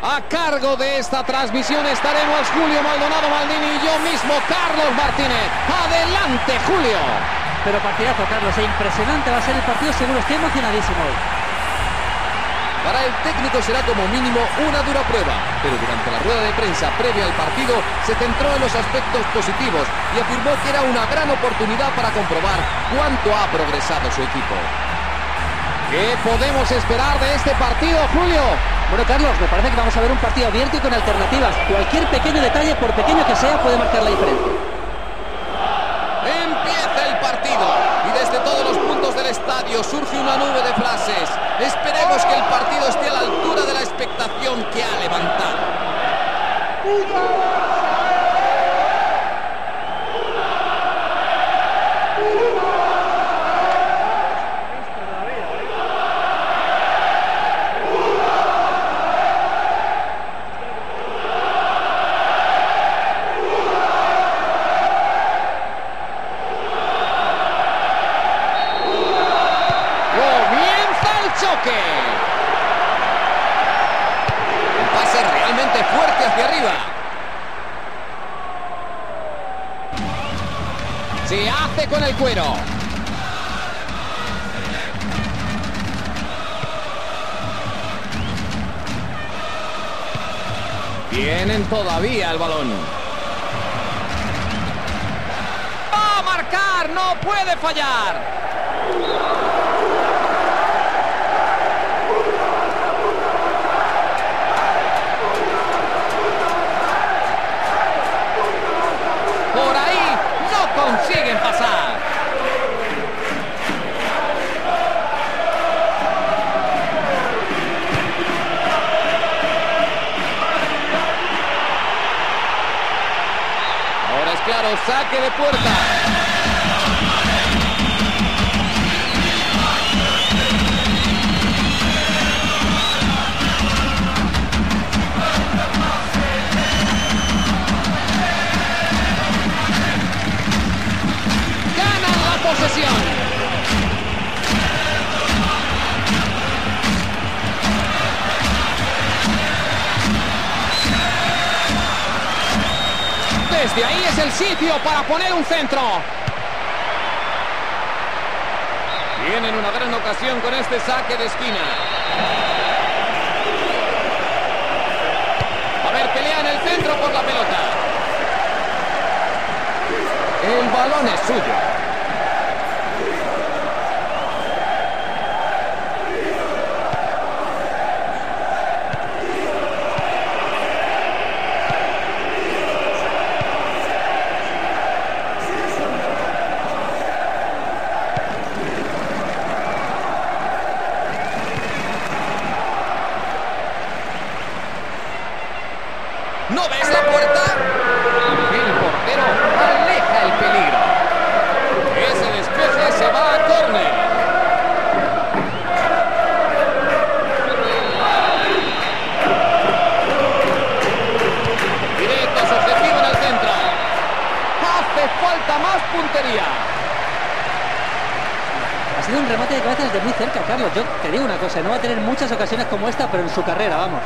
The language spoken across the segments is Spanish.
A cargo de esta transmisión estaremos Julio Maldonado Maldini y yo mismo, Carlos Martínez. Adelante, Julio. Pero partidazo, Carlos, e impresionante va a ser el partido, seguro, estoy emocionadísimo. Para el técnico será como mínimo una dura prueba, pero durante la rueda de prensa previa al partido se centró en los aspectos positivos y afirmó que era una gran oportunidad para comprobar cuánto ha progresado su equipo. ¿Qué podemos esperar de este partido, Julio? Bueno, Carlos, me parece que vamos a ver un partido abierto y con alternativas. Cualquier pequeño detalle, por pequeño que sea, puede marcar la diferencia. Empieza el partido y desde todos los puntos del estadio surge una nube de frases. Esperemos que el partido esté a la altura de la expectación que ha levantado. Cuero. Tienen todavía el balón. Va a marcar, no puede fallar. Claro, saque de puerta. Desde ahí es el sitio para poner un centro. Tienen una gran ocasión con este saque de esquina. A ver, pelean el centro por la pelota. El balón es suyo. ¿No ves la puerta? El portero aleja el peligro. Ese despeje se va a córner. Directo su objetivo en el centro. Hace falta más puntería. Ha sido un remate de cabeza desde muy cerca, Carlos. Yo te digo una cosa, no va a tener muchas ocasiones como esta, pero en su carrera, vamos.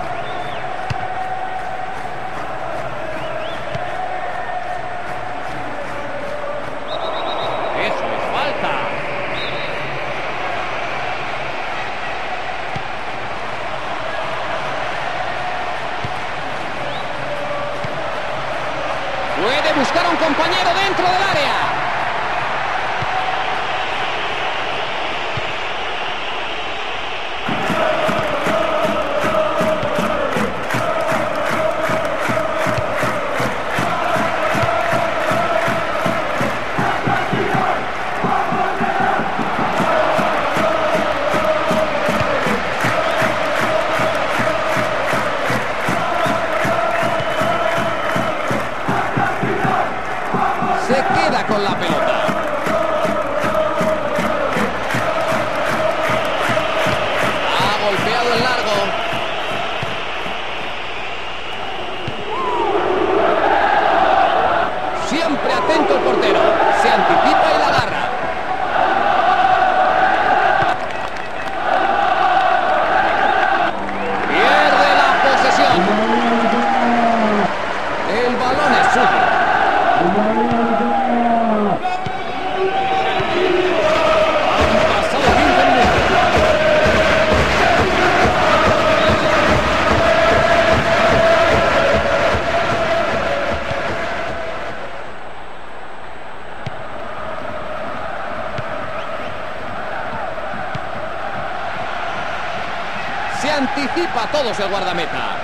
Todos el guardameta.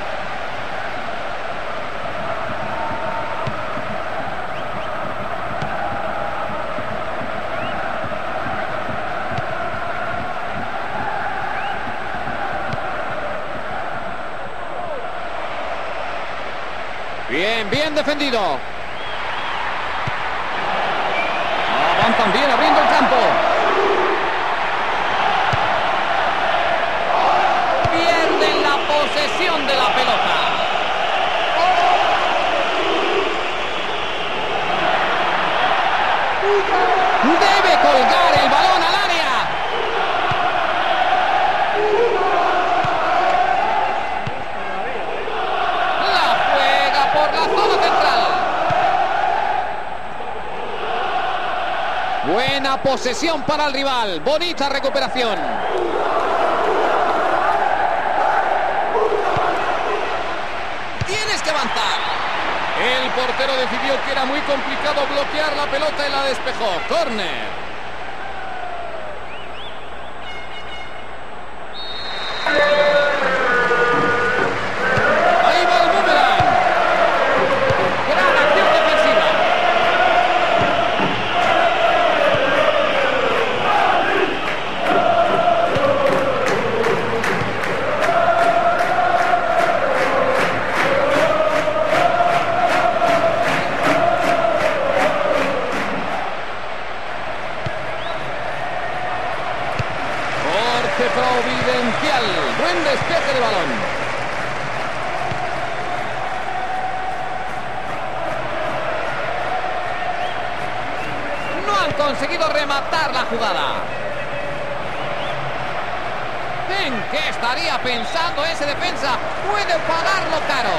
Bien, bien defendido. Avanzan bien abriendo el campo. Pierden la posesión de la pelota. Debe colgar el balón al área. La juega por la zona central. Buena posesión para el rival. Bonita recuperación. Tienes que avanzar. El portero decidió que era muy complicado bloquear la pelota y la despejó. Corner. ¿En qué estaría pensando ese defensa? Puede pagarlo caro.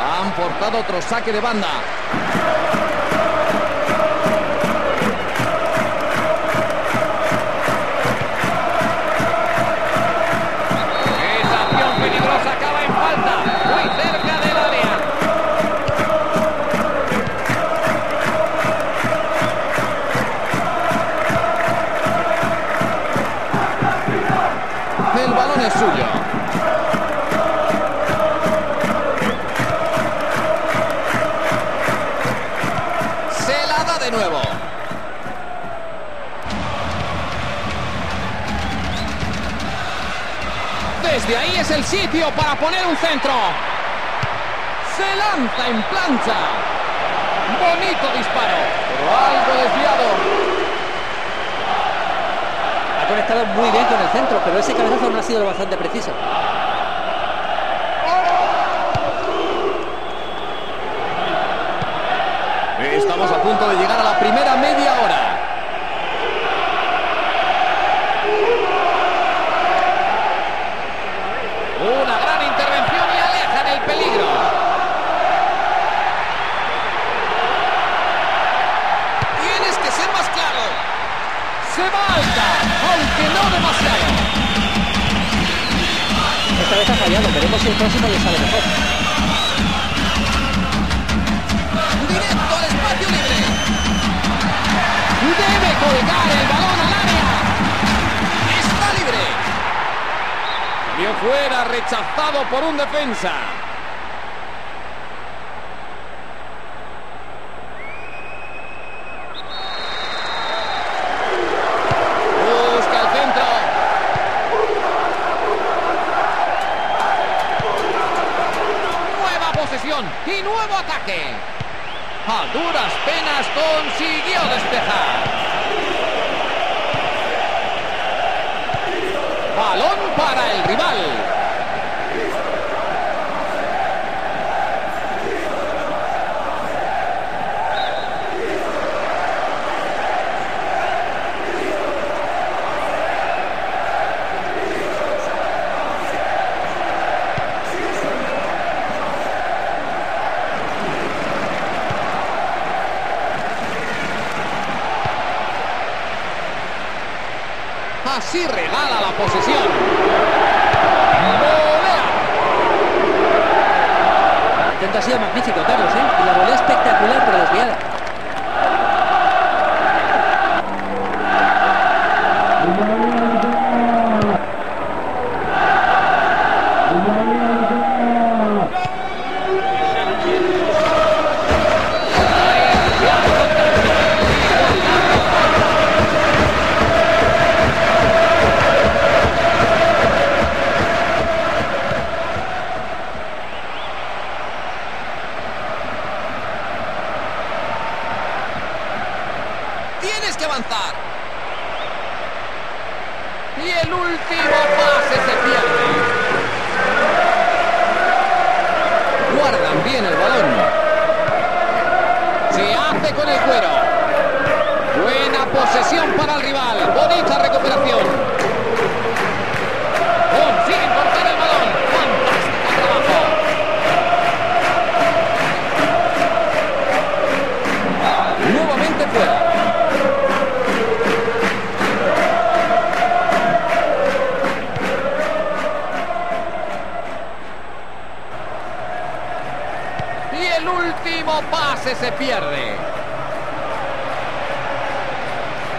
Han forzado otro saque de banda. El sitio para poner un centro. Se lanza en plancha. Bonito disparo, pero algo desviado. Ha conectado muy bien con el centro, pero ese cabezazo no ha sido lo bastante preciso. Estamos a punto de llegar a la primera si el próximo le sale mejor. Directo al espacio libre. Debe colgar el balón al área. Está libre. Salió fuera, rechazado por un defensa. Y nuevo ataque. A duras penas consiguió despejar. Balón para el rival.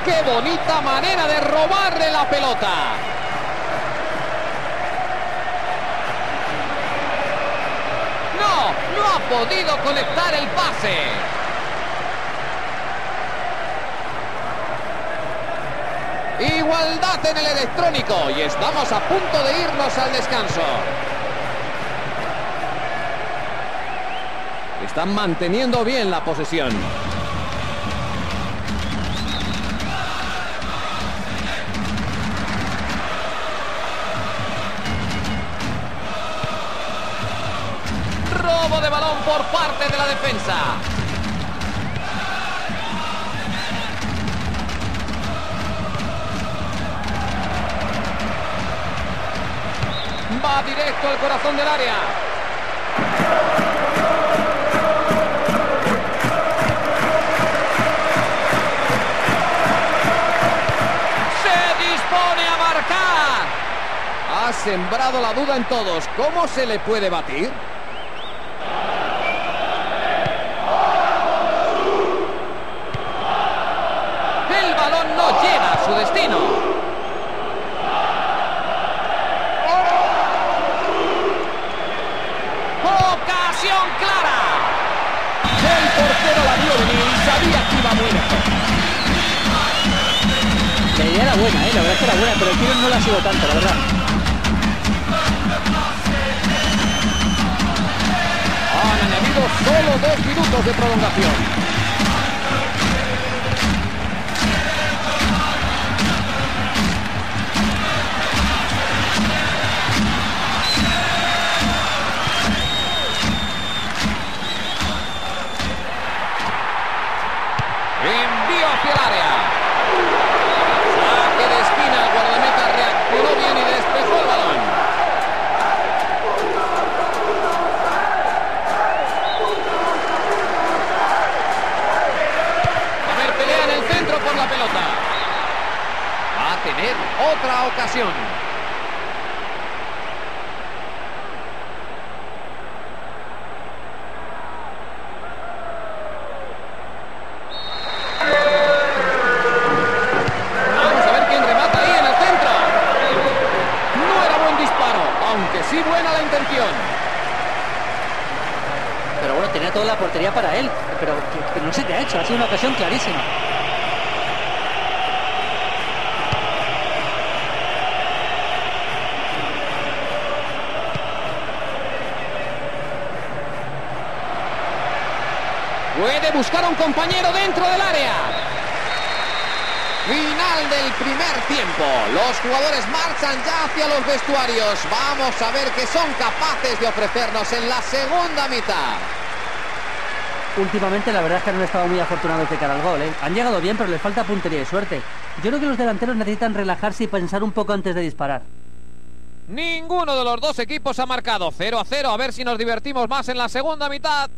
¡Qué bonita manera de robarle la pelota! No, no ha podido conectar el pase. Igualdad en el electrónico y estamos a punto de irnos al descanso. Están manteniendo bien la posesión. Parte de la defensa. Va directo al corazón del área. Se dispone a marcar. Ha sembrado la duda en todos. ¿Cómo se le puede batir? La verdad es que era buena, pero el tiro no lo ha sido tanto, la verdad. Han añadido solo dos minutos de prolongación. Envío hacia el área. Otra ocasión. Vamos a ver quién remata ahí en el centro. No era buen disparo, aunque sí buena la intención. Pero bueno, tenía toda la portería para él. Pero que, que no se te ha hecho, ha sido una ocasión clarísima. Puede buscar a un compañero dentro del área. Final del primer tiempo. Los jugadores marchan ya hacia los vestuarios. Vamos a ver qué son capaces de ofrecernos en la segunda mitad. Últimamente la verdad es que no han estado muy afortunados de cara al gol. ¿eh? Han llegado bien, pero les falta puntería y suerte. Yo creo que los delanteros necesitan relajarse y pensar un poco antes de disparar. Ninguno de los dos equipos ha marcado 0 a 0. A ver si nos divertimos más en la segunda mitad.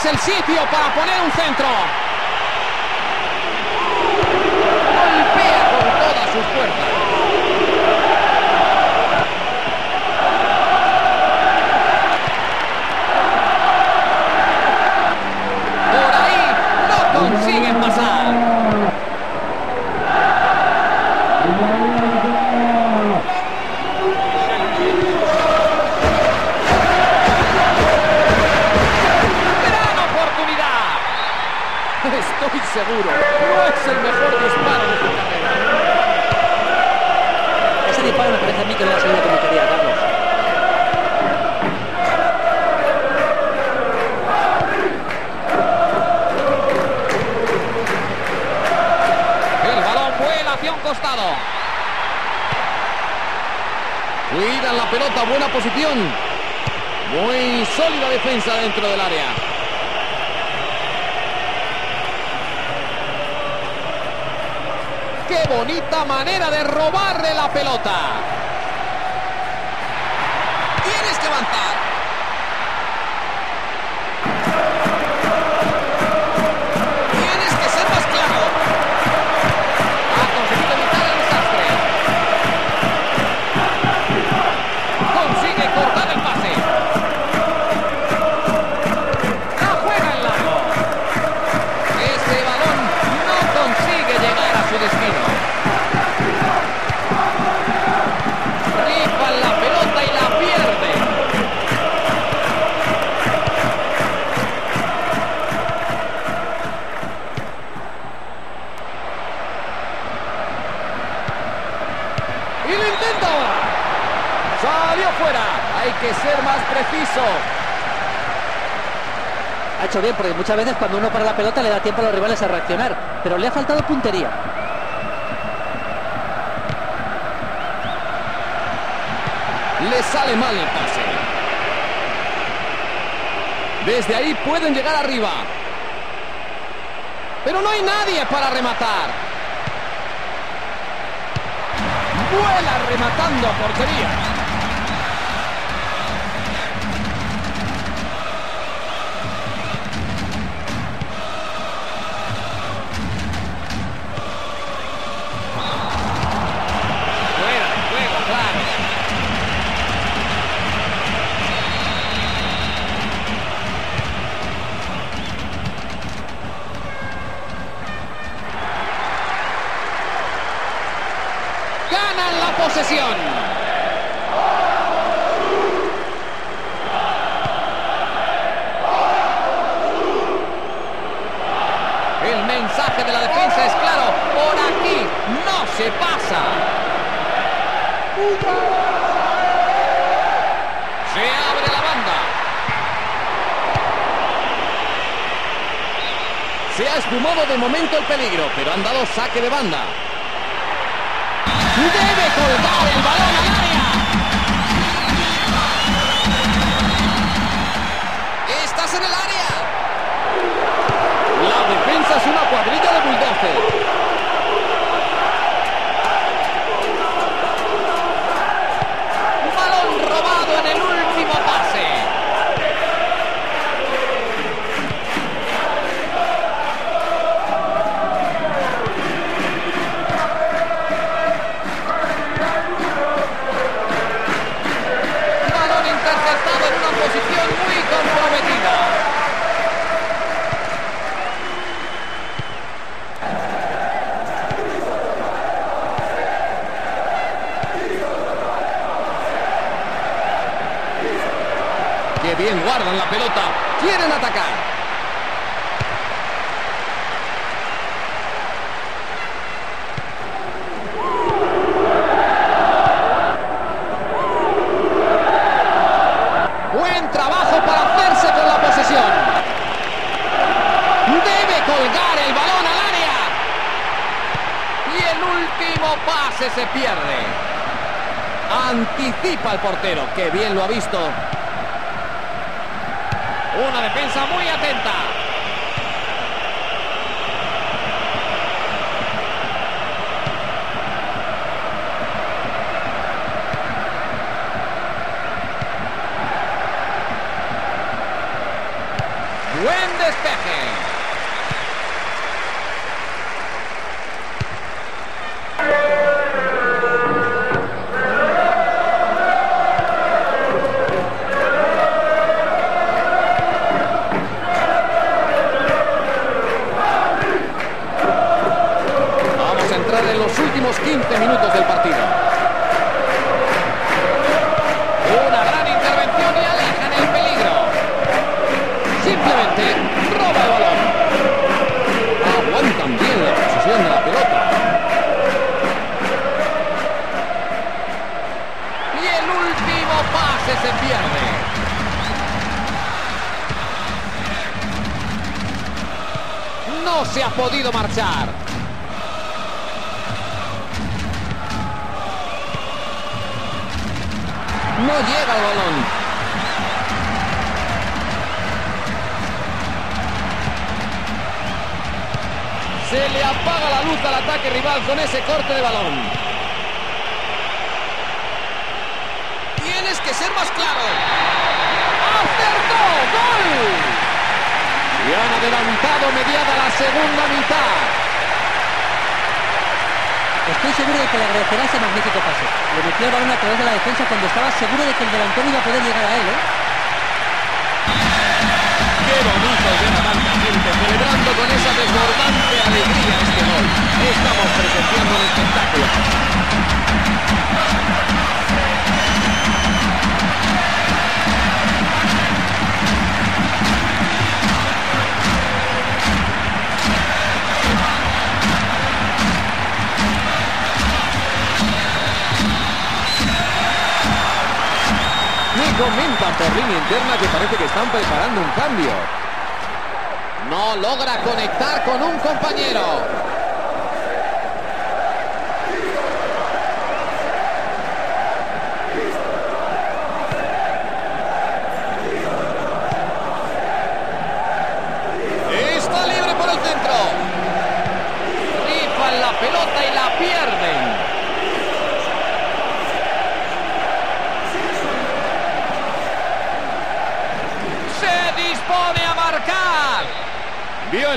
Es el sitio para poner un centro. Seguro. Es el mejor disparo de su carrera. Ese disparo me parece a mí que no ha salido como quería, Carlos. El balón vuela hacia un costado. Cuidan la pelota, buena posición. Muy sólida defensa dentro del área. ¡Qué bonita manera de robarle la pelota! Tienes que avanzar. Bien, porque muchas veces cuando uno para la pelota le da tiempo a los rivales a reaccionar, pero le ha faltado puntería. Le sale mal el pase. Desde ahí pueden llegar arriba. Pero no hay nadie para rematar. Vuela rematando a portería. Momento el peligro, pero han dado saque de banda. Debe colgar el balón al área. Estás en el área. La defensa es una cuadrilla de bulldogs. El portero. Qué bien lo ha visto. Una defensa muy atenta. No llega el balón. Se le apaga la luz al ataque rival con ese corte de balón. Tienes que ser más claro. ¡Acertó! ¡Gol! Y han adelantado mediada la segunda mitad. Estoy seguro de que le agradecerá ese magnífico pase. Le metió el balón a través de la defensa cuando estaba seguro de que el delantero iba a poder llegar a él, ¿eh? Qué bonito ver a tanta gente celebrando con esa desbordante alegría este gol. Estamos presenciando un espectáculo. Me comentan por línea interna que parece que están preparando un cambio. No logra conectar con un compañero.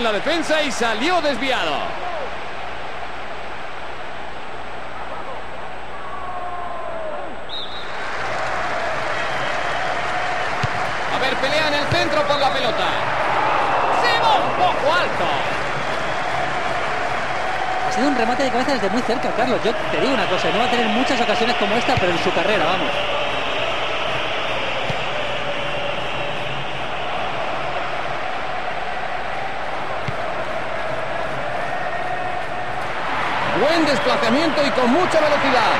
La defensa y salió desviado. A ver, pelea en el centro por la pelota. Se va un poco alto. Ha sido un remate de cabeza desde muy cerca, Carlos. Yo te digo una cosa, no va a tener muchas ocasiones como esta, pero en su carrera, vamos. Buen desplazamiento y con mucha velocidad.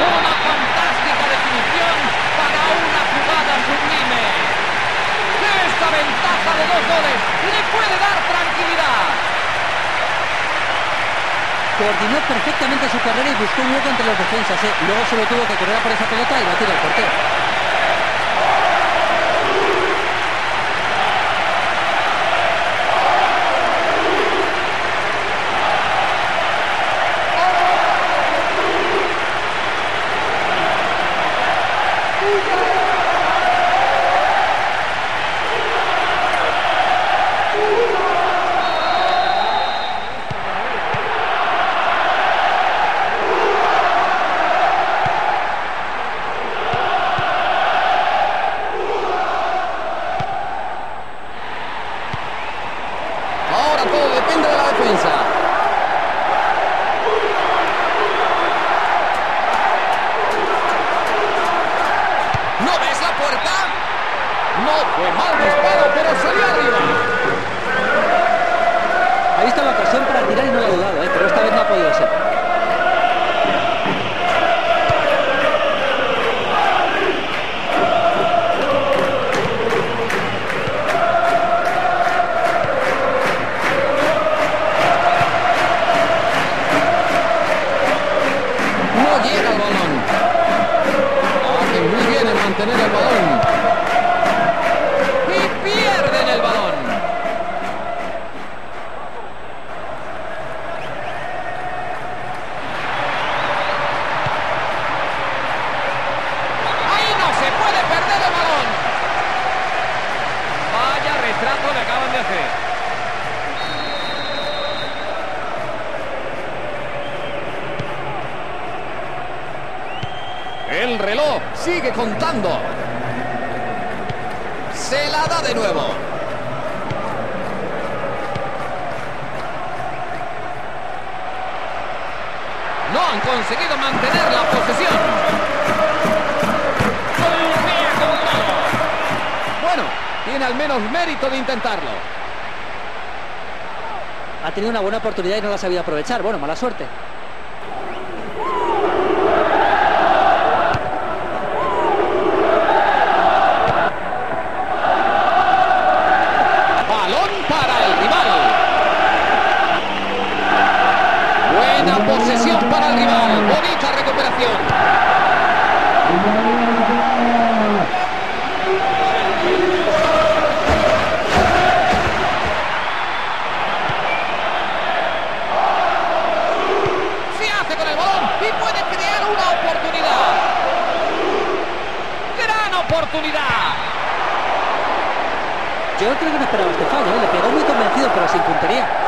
Una fantástica definición para una jugada sublime. Esta ventaja de dos goles le puede dar tranquilidad. Coordinó perfectamente su carrera y buscó un hueco entre los defensas. ¿eh? Luego solo tuvo que correr por esa pelota y batir al portero. en de la. El reloj sigue contando. Se la da de nuevo. No han conseguido mantener la posesión. Bueno, tiene al menos mérito de intentarlo. Ha tenido una buena oportunidad y no la ha sabido aprovechar. Bueno, mala suerte. Oportunidad. Yo creo que no esperaba este fallo, ¿eh? le pegó muy convencido, pero sin puntería.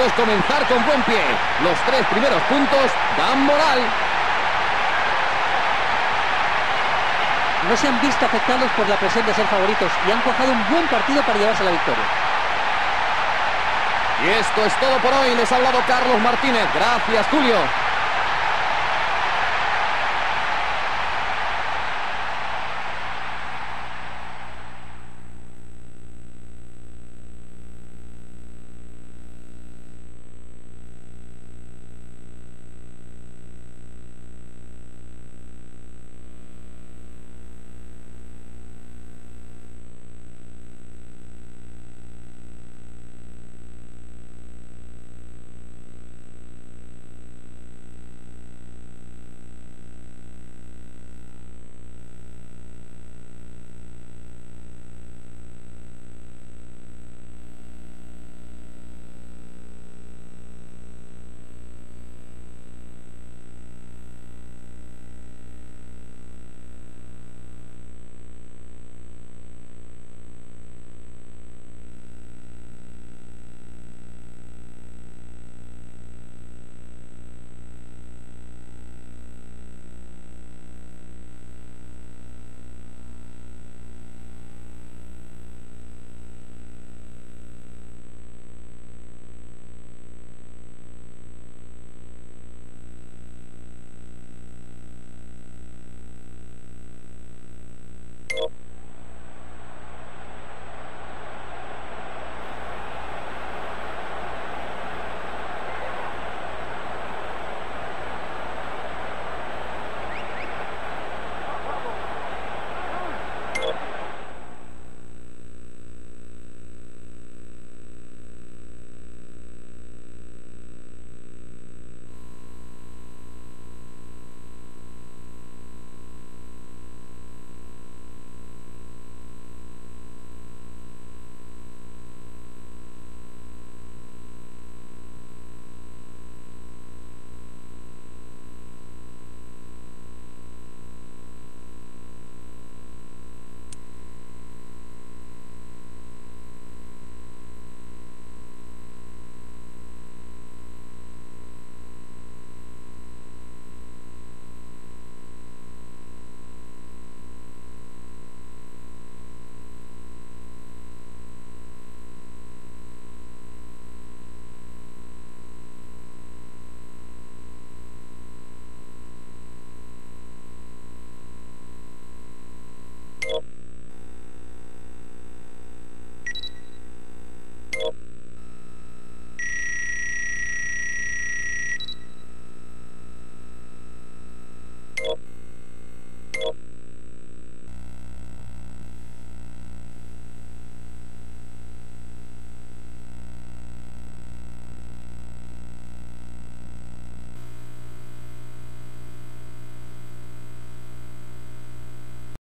Es comenzar con buen pie. Los tres primeros puntos dan moral. No se han visto afectados por la presión de ser favoritos y han cojado un buen partido para llevarse la victoria. Y esto es todo por hoy. Les ha hablado Carlos Martínez. Gracias, Julio.